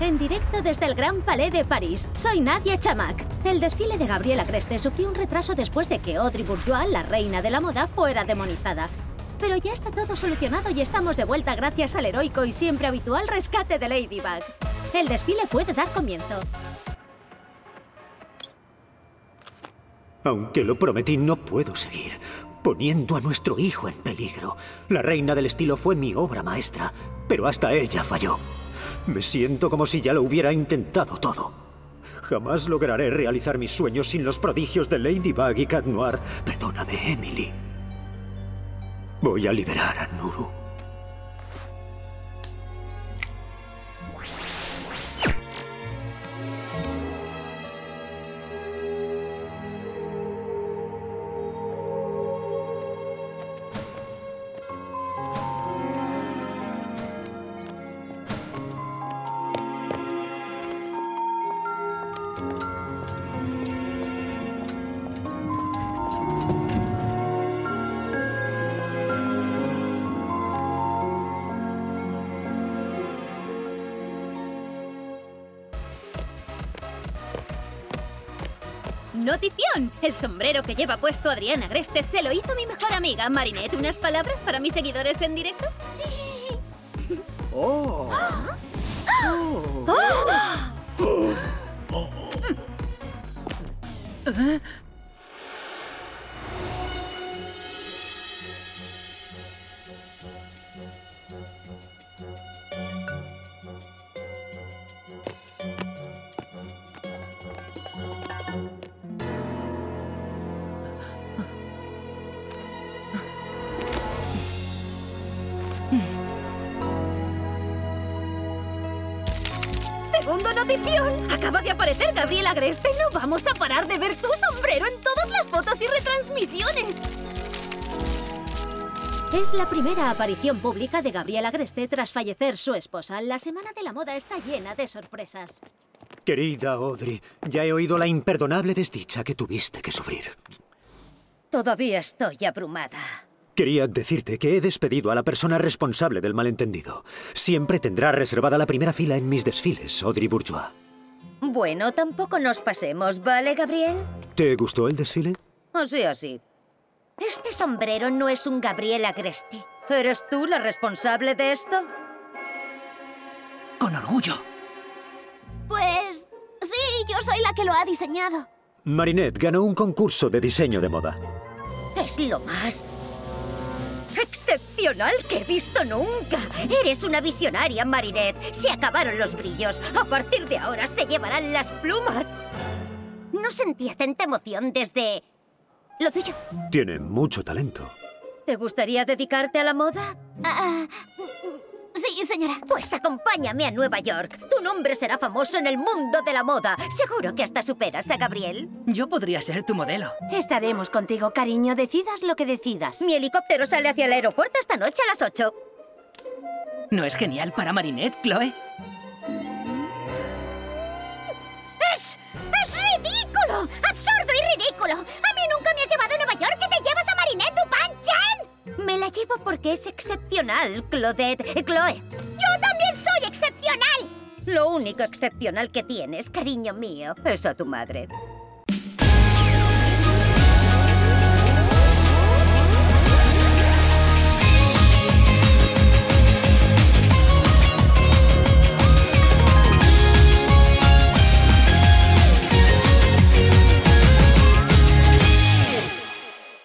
En directo desde el Gran Palais de París, soy Nadia Chamac. El desfile de Gabriela Creste sufrió un retraso después de que Audrey Bourgeois, la reina de la moda, fuera demonizada. Pero ya está todo solucionado y estamos de vuelta gracias al heroico y siempre habitual rescate de Ladybug. El desfile puede dar comienzo. Aunque lo prometí, no puedo seguir poniendo a nuestro hijo en peligro. La reina del estilo fue mi obra maestra, pero hasta ella falló. Me siento como si ya lo hubiera intentado todo. Jamás lograré realizar mis sueños sin los prodigios de Ladybug y Cat Noir. Perdóname, Emily. Voy a liberar a Nuru. ¡Notición! El sombrero que lleva puesto Adriana Greste se lo hizo mi mejor amiga, Marinette. ¿Unas palabras para mis seguidores en directo? ¡Oh! ¡Segundo notición! Acaba de aparecer Gabriela Greste. No vamos a parar de ver tu sombrero en todas las fotos y retransmisiones. Es la primera aparición pública de Gabriela Greste tras fallecer su esposa. La Semana de la Moda está llena de sorpresas. Querida Audrey, ya he oído la imperdonable desdicha que tuviste que sufrir. Todavía estoy abrumada. Quería decirte que he despedido a la persona responsable del malentendido. Siempre tendrá reservada la primera fila en mis desfiles, Audrey Bourgeois. Bueno, tampoco nos pasemos, ¿vale, Gabriel? ¿Te gustó el desfile? Así, así. Este sombrero no es un Gabriel Agreste. ¿Eres tú la responsable de esto? Con orgullo. Pues... sí, yo soy la que lo ha diseñado. Marinette ganó un concurso de diseño de moda. Es lo más excepcional que he visto nunca. Eres una visionaria, Marinette. Se acabaron los brillos. A partir de ahora se llevarán las plumas. No sentía tanta emoción desde... lo tuyo. Tiene mucho talento. ¿Te gustaría dedicarte a la moda? Ah, sí, señora. Pues acompáñame a Nueva York. Tu nombre será famoso en el mundo de la moda. Seguro que hasta superas a Gabriel. Yo podría ser tu modelo. Estaremos contigo, cariño. Decidas lo que decidas. Mi helicóptero sale hacia el aeropuerto esta noche a las 8. ¿No es genial para Marinette, Chloe? ¡Es... es ridículo! ¡Absurdo y ridículo! La llevo porque es excepcional, Claudette. Eh, Chloe. ¡Yo también soy excepcional! Lo único excepcional que tienes, cariño mío, es a tu madre.